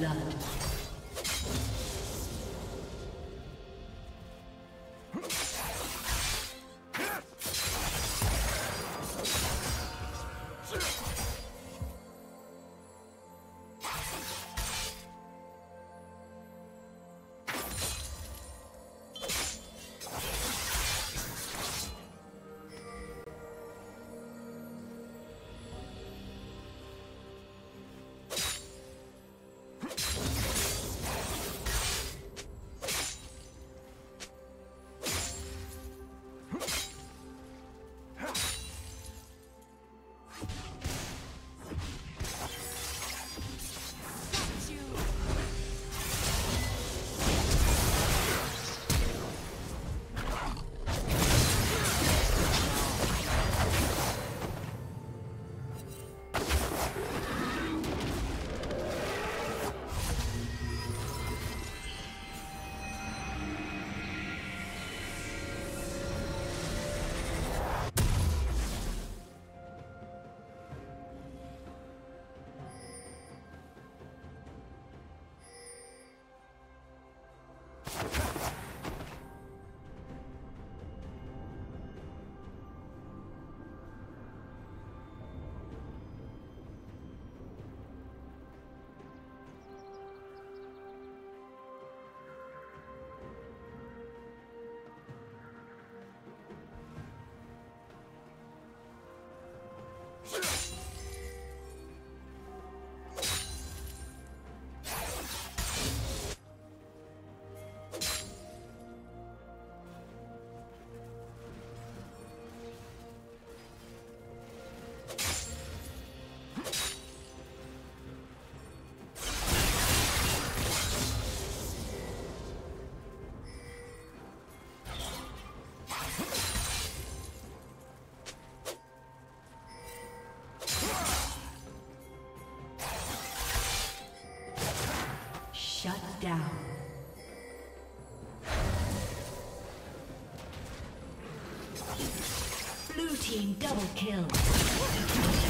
Not. Team double kill.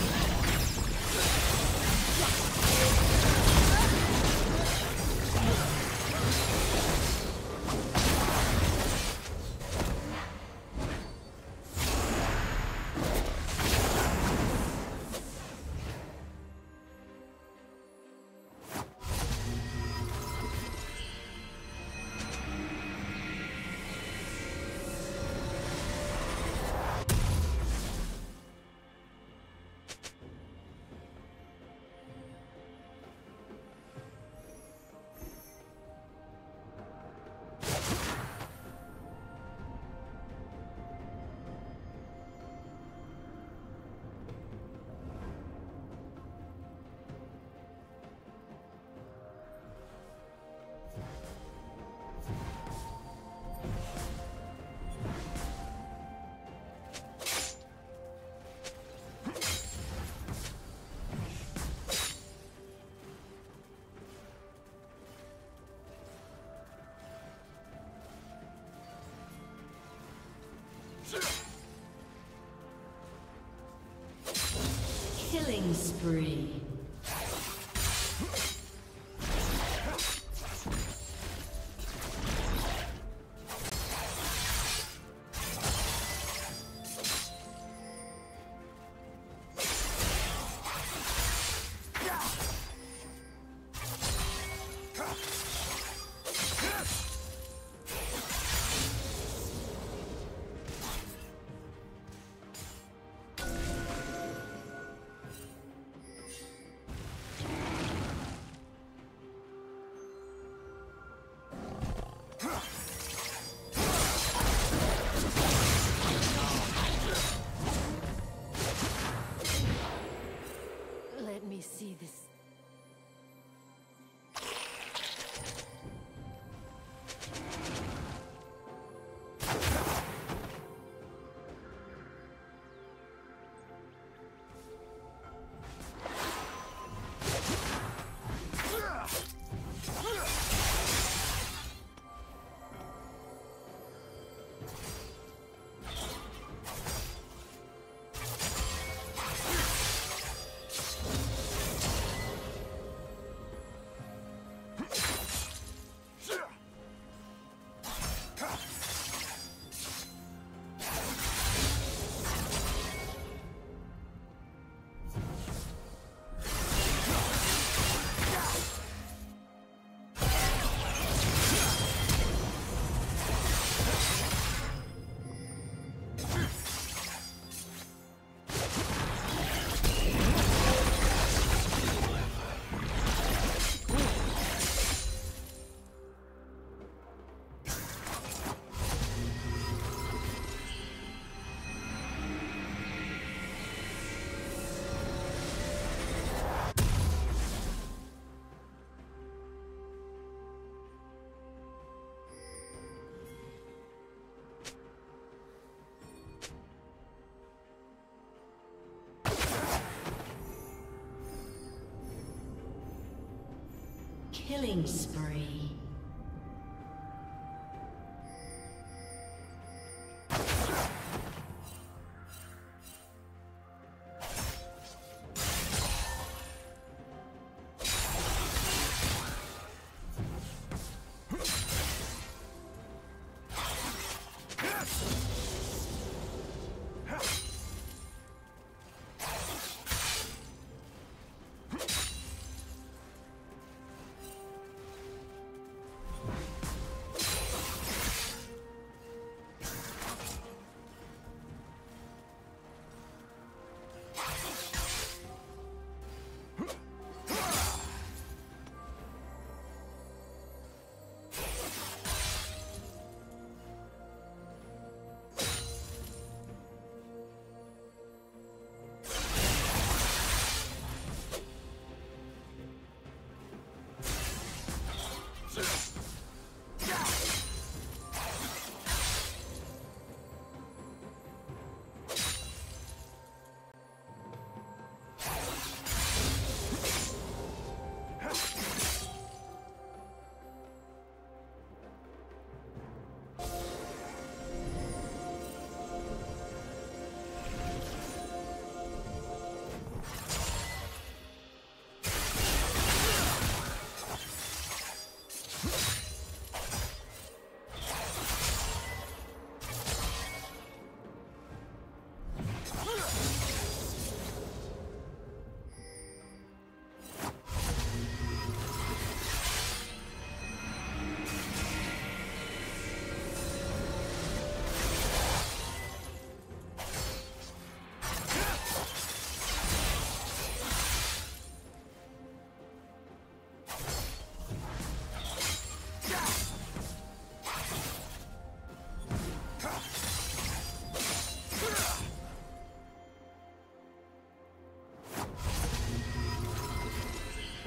Killing spree. Killing spree.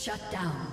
Shut down.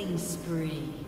Killing spree.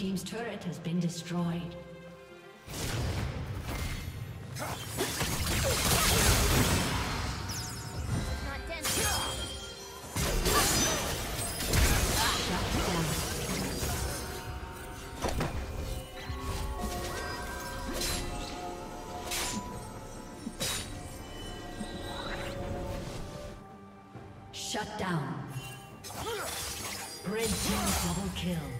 Team's turret has been destroyed. Shut down. Team double kill.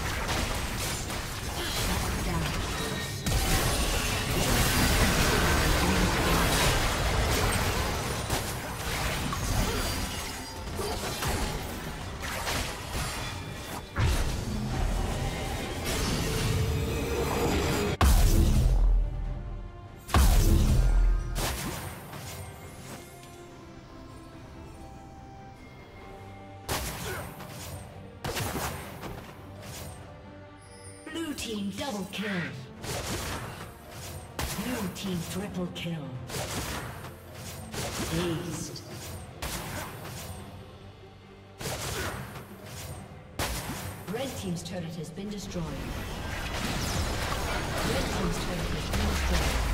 Kill. Blue team triple kill. Aced. Red team's turret has been destroyed. Red team's turret has been destroyed.